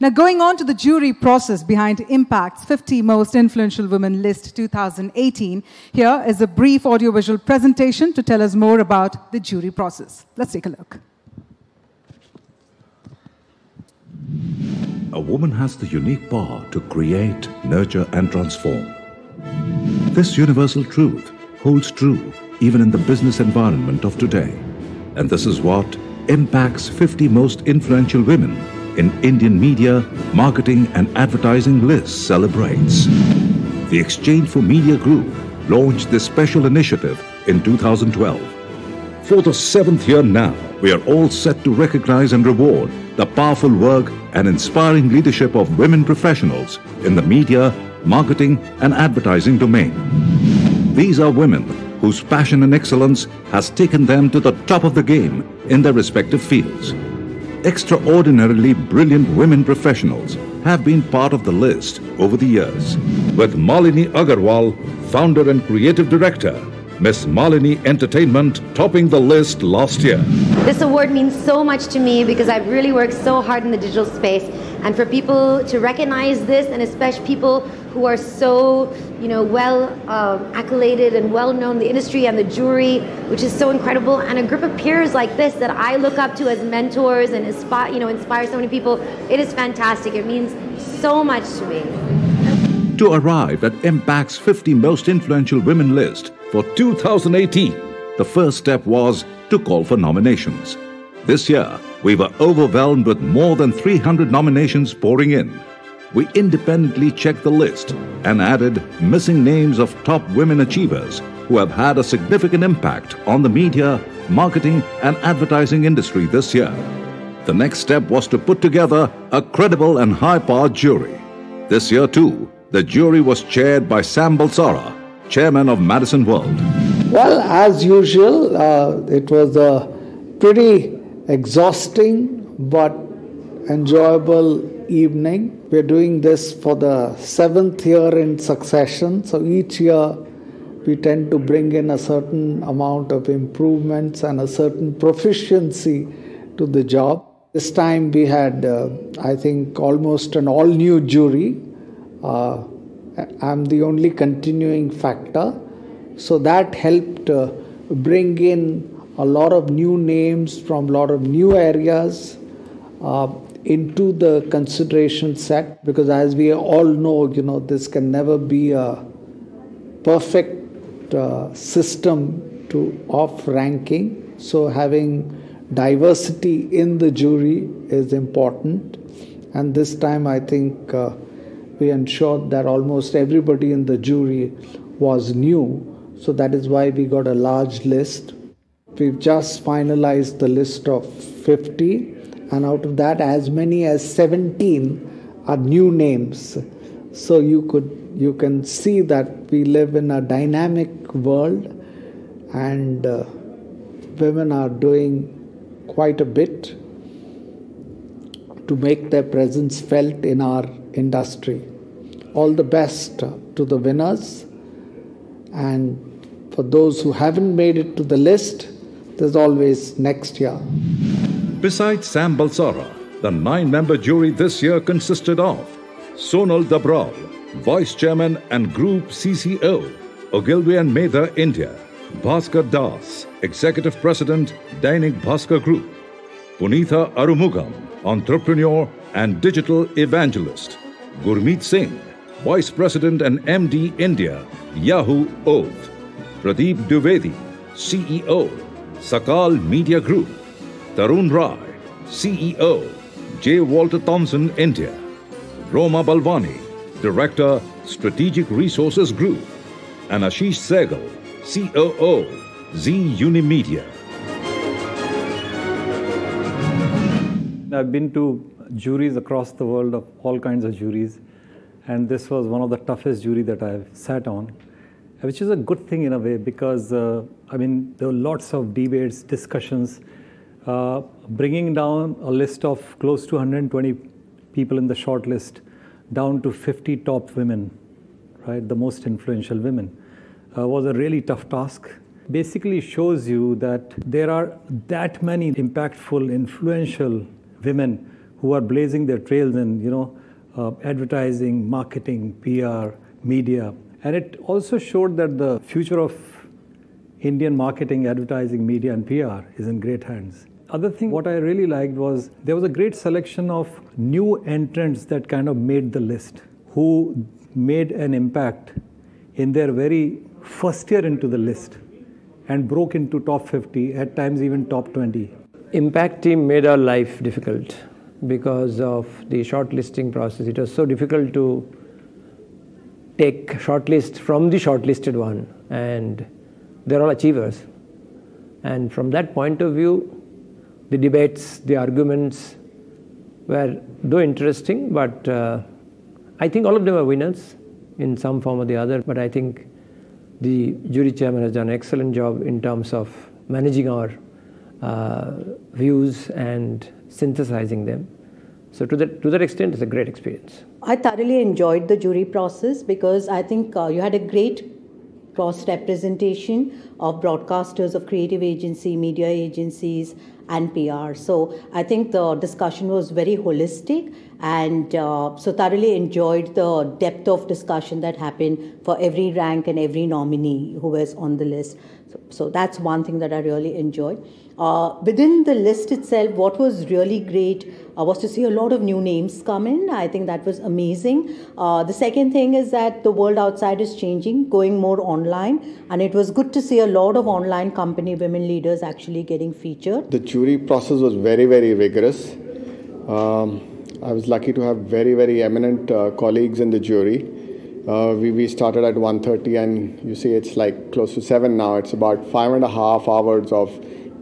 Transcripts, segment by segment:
Now, going on to the jury process behind Impact's 50 Most Influential Women List 2018, here is a brief audiovisual presentation to tell us more about the jury process. Let's take a look. A woman has the unique power to create, nurture, and transform. This universal truth holds true even in the business environment of today. And this is what Impact's 50 Most Influential Women in Indian Media, Marketing, and Advertising list celebrates. The exchange4media Group launched this special initiative in 2012. For the seventh year now, we are all set to recognize and reward the powerful work and inspiring leadership of women professionals in the media, marketing, and advertising domain. These are women whose passion and excellence has taken them to the top of the game in their respective fields. Extraordinarily brilliant women professionals have been part of the list over the years. With Malini Agarwal, founder and creative director, Miss Malini Entertainment topping the list last year. This award means so much to me because I've really worked so hard in the digital space. And for people to recognize this, and especially people who are so, you know, well uh, accoladed and well known, in the industry and the jury, which is so incredible, and a group of peers like this that I look up to as mentors and inspire, you know, inspire so many people. It is fantastic. It means so much to me. To arrive at Impact's 50 most influential women list for 2018, the first step was to call for nominations. This year, we were overwhelmed with more than 300 nominations pouring in. We independently checked the list and added missing names of top women achievers who have had a significant impact on the media, marketing, and advertising industry this year. The next step was to put together a credible and high powered jury. This year, too, the jury was chaired by Sam Balsara, chairman of Madison World. Well, as usual, uh, it was a pretty exhausting but enjoyable evening. We're doing this for the seventh year in succession, so each year we tend to bring in a certain amount of improvements and a certain proficiency to the job. This time we had, uh, I think, almost an all new jury uh, I'm the only continuing factor. So that helped uh, bring in a lot of new names from a lot of new areas uh, into the consideration set because as we all know, you know, this can never be a perfect uh, system to off ranking. So having diversity in the jury is important. And this time I think uh, we ensured that almost everybody in the jury was new. So that is why we got a large list. We've just finalized the list of 50, and out of that, as many as 17 are new names. So you could you can see that we live in a dynamic world, and uh, women are doing quite a bit to make their presence felt in our industry. All the best to the winners. And for those who haven't made it to the list, there's always next year. Besides Sam Balsara, the nine member jury this year consisted of Sonal Dabral, Vice Chairman and Group CCO, Ogilvy and Mather India, Bhaskar Das, Executive President, Dainik Bhaskar Group, Punitha Arumugam, Entrepreneur and Digital Evangelist, Gurmeet Singh, Vice President and MD India, Yahoo Oath, Pradeep Dwivedi, CEO, Sakal Media Group, Tarun Rai, CEO, J. Walter Thompson India, Roma Balwani, Director, Strategic Resources Group, and Ashish Sehgal, COO, Zee Unimedia. I've been to juries across the world of all kinds of juries, and this was one of the toughest jury that I've sat on, which is a good thing in a way because uh, I mean there were lots of debates, discussions, uh, bringing down a list of close to 120 people in the short list down to 50 top women, right, the most influential women, uh, was a really tough task. Basically shows you that there are that many impactful, influential women who are blazing their trails in, you know, uh, advertising, marketing, PR, media. And it also showed that the future of Indian marketing, advertising, media, and PR is in great hands. Other thing, what I really liked was there was a great selection of new entrants that kind of made the list, who made an impact in their very first year into the list and broke into top 50, at times even top 20. Impact team made our life difficult because of the shortlisting process. It was so difficult to take shortlist from the shortlisted one, and they're all achievers. And from that point of view, the debates, the arguments were though interesting, but uh, I think all of them are winners in some form or the other. But I think the jury chairman has done an excellent job in terms of managing our uh, views and synthesizing them. So to that to that extent, it's a great experience. I thoroughly enjoyed the jury process because I think uh, you had a great cross representation of broadcasters, of creative agency, media agencies, and PR. So I think the discussion was very holistic and uh, so thoroughly enjoyed the depth of discussion that happened for every rank and every nominee who was on the list. So, so that's one thing that I really enjoyed. Uh, within the list itself, what was really great uh, was to see a lot of new names come in. I think that was amazing. Uh, the second thing is that the world outside is changing, going more online, and it was good to see a lot of online company women leaders actually getting featured. The jury process was very, very rigorous. Um, I was lucky to have very, very eminent uh, colleagues in the jury. Uh, we, we started at 1.30 and you see it's like close to 7 now. It's about five and a half hours of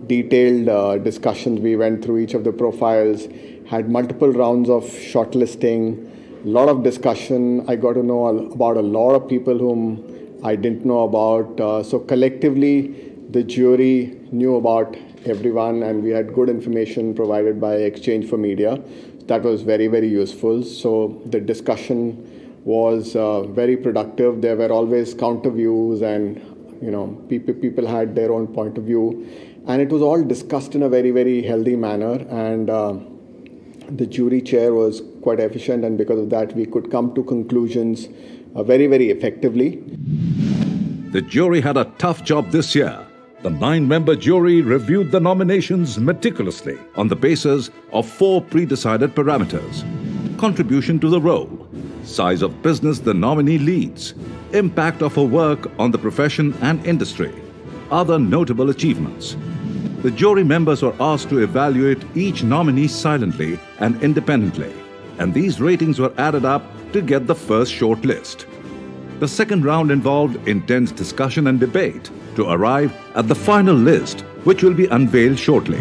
detailed uh, discussions. We went through each of the profiles, had multiple rounds of shortlisting, a lot of discussion. I got to know about a lot of people whom I didn't know about. Uh, so collectively, the jury knew about everyone, and we had good information provided by exchange4media. That was very, very useful. So the discussion was uh, very productive. There were always counter views, and you know, people people had their own point of view. And it was all discussed in a very very healthy manner. And uh, the jury chair was quite efficient. And because of that we could come to conclusions uh, very very effectively. The jury had a tough job this year. The nine member jury reviewed the nominations meticulously on the basis of four pre decided parameters. Contribution to the role, size of business the nominee leads, impact of her work on the profession and industry, other notable achievements, the jury members were asked to evaluate each nominee silently and independently, and these ratings were added up to get the first short list. The second round involved intense discussion and debate to arrive at the final list, which will be unveiled shortly.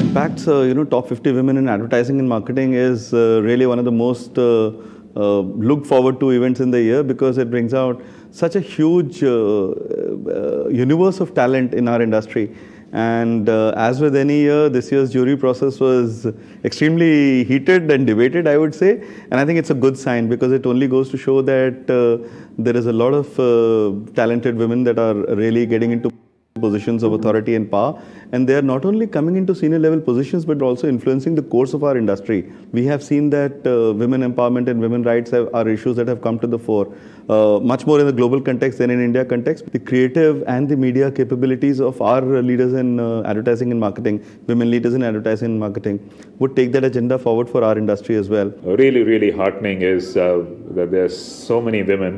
Impact's, uh, you know, top 50 women in advertising and marketing is uh, really one of the most uh, uh looked forward to events in the year because it brings out such a huge uh, uh, universe of talent in our industry. And uh, as with any year, this year's jury process was extremely heated and debated, I would say. And I think it's a good sign because it only goes to show that uh, there is a lot of talented women that are really getting into positions of authority and power and they are not only coming into senior level positions but also influencing the course of our industry. We have seen that uh, women empowerment and women rights have, are issues that have come to the fore uh, much more in the global context than in india context. The creative and the media capabilities of our leaders in uh, advertising and marketing women leaders in advertising and marketing would take that agenda forward for our industry as well. Really really heartening is uh, that are so many women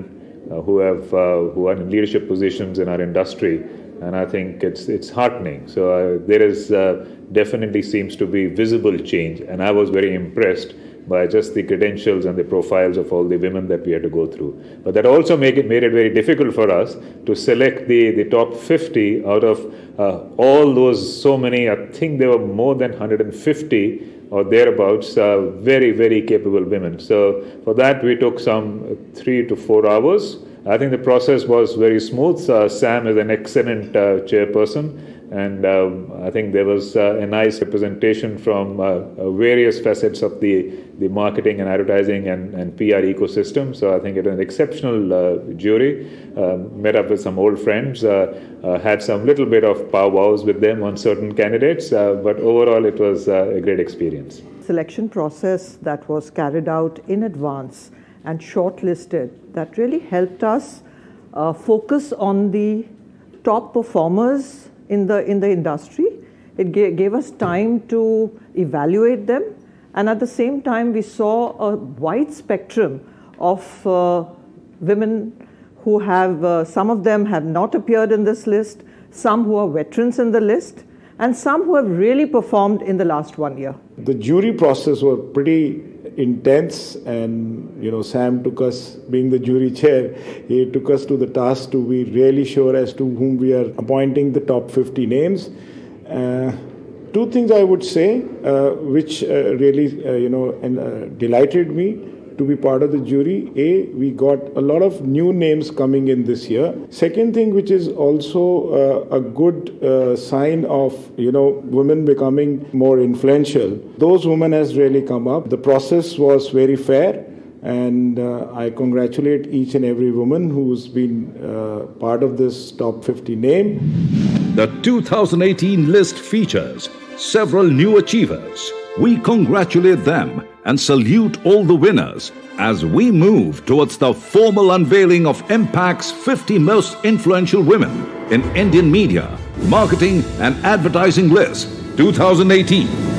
uh, who have uh, who are in leadership positions in our industry and I think it's it's heartening. So uh, there is uh, definitely seems to be visible change, and I was very impressed by just the credentials and the profiles of all the women that we had to go through. But that also make it made it very difficult for us to select the the top 50 out of uh, all those so many. I think there were more than 150 or thereabouts, uh, very, very capable women. So for that, we took some three to four hours. I think the process was very smooth. Uh, Sam is an excellent uh, chairperson, and um, I think there was uh, a nice representation from various facets of the, the marketing and advertising and, and PR ecosystem. So I think it was an exceptional jury. Um, met up with some old friends, had some little bit of powwows with them on certain candidates, but overall it was a great experience. selection process that was carried out in advance and shortlisted that really helped us uh, focus on the top performers in the in the industry. It gave us time to evaluate them, and at the same time, we saw a wide spectrum of uh, women who have, uh, some of them have not appeared in this list, some who are veterans in the list, and some who have really performed in the last one year. The jury process was pretty intense and you know sam took us being the jury chair he took us to the task to be really sure as to whom we are appointing the top 50 names. Uh, two things i would say uh, which uh, really uh, you know and, uh, delighted me to be part of the jury. A, we got a lot of new names coming in this year. Second thing, which is also uh, a good uh, sign of you know women becoming more influential. Those women has really come up. The process was very fair. And uh, I congratulate each and every woman who's been uh, part of this top 50 name. The 2018 list features several new achievers. We congratulate them and salute all the winners as we move towards the formal unveiling of Impact's 50 most influential women in Indian media, marketing, and advertising list 2018.